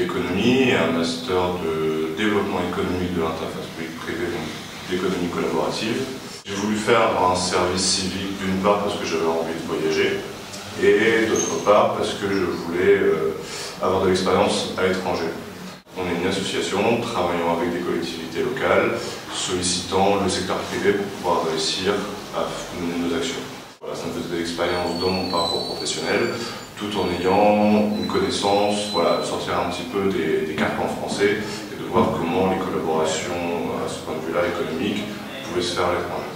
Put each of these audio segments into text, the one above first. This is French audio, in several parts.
d'économie et un master de développement économique de l'interface publique-privée, donc d'économie collaborative. J'ai voulu faire un service civique d'une part parce que j'avais envie de voyager et d'autre part parce que je voulais euh, avoir de l'expérience à l'étranger. On est une association travaillant avec des collectivités locales, sollicitant le secteur privé pour pouvoir réussir à mener nos actions. Voilà, ça me faisait de l'expérience dans mon parcours professionnel, tout en ayant une connaissance, voilà, sortir un petit peu des, des carcans français et de voir comment les collaborations, à ce point de vue-là, économiques, pouvaient se faire à l'étranger.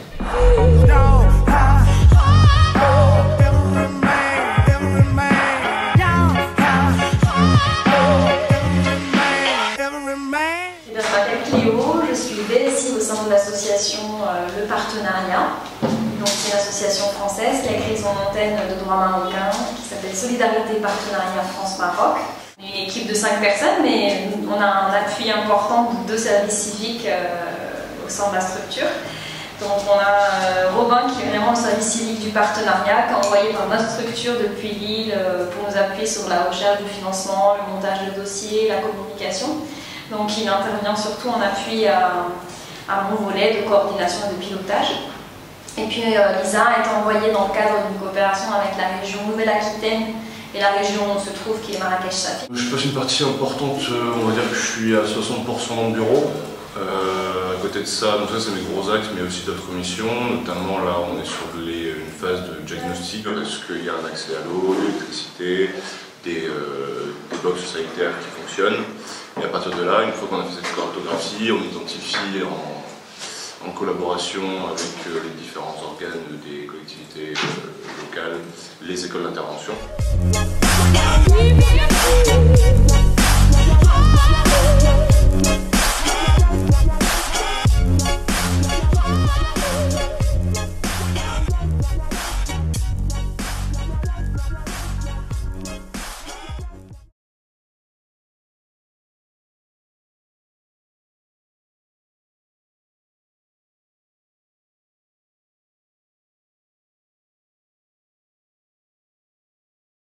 Je suis BSI au sein de l'association euh, Le Partenariat. Donc c'est une association française qui a créé son antenne de droit marocain qui s'appelle Solidarité Partenariat France-Maroc. Une équipe de 5 personnes, mais on a un appui important de deux services civiques euh, au sein de la structure. Donc on a euh, Robin qui est vraiment le service civique du partenariat, qui est envoyé par notre structure depuis Lille euh, pour nous appuyer sur la recherche du financement, le montage de dossiers, la communication. Donc il intervient surtout en appui à mon volet de coordination et de pilotage. Et puis euh, Lisa est envoyée dans le cadre d'une coopération avec la région Nouvelle-Aquitaine et la région où on se trouve qui est Marrakech-Safi. Je passe une partie importante, euh, on va dire que je suis à 60% dans le bureau. Euh, à côté de ça, donc ça c'est mes gros axes, mais aussi d'autres missions, notamment là on est sur une phase de diagnostic, parce qu'il y a un accès à l'eau, l'électricité, des, euh, des boxes sanitaires qui fonctionnent. Et à partir de là, une fois qu'on a fait cette cartographie, on identifie en, en collaboration avec euh, les différents organes des collectivités euh, locales, les écoles d'intervention.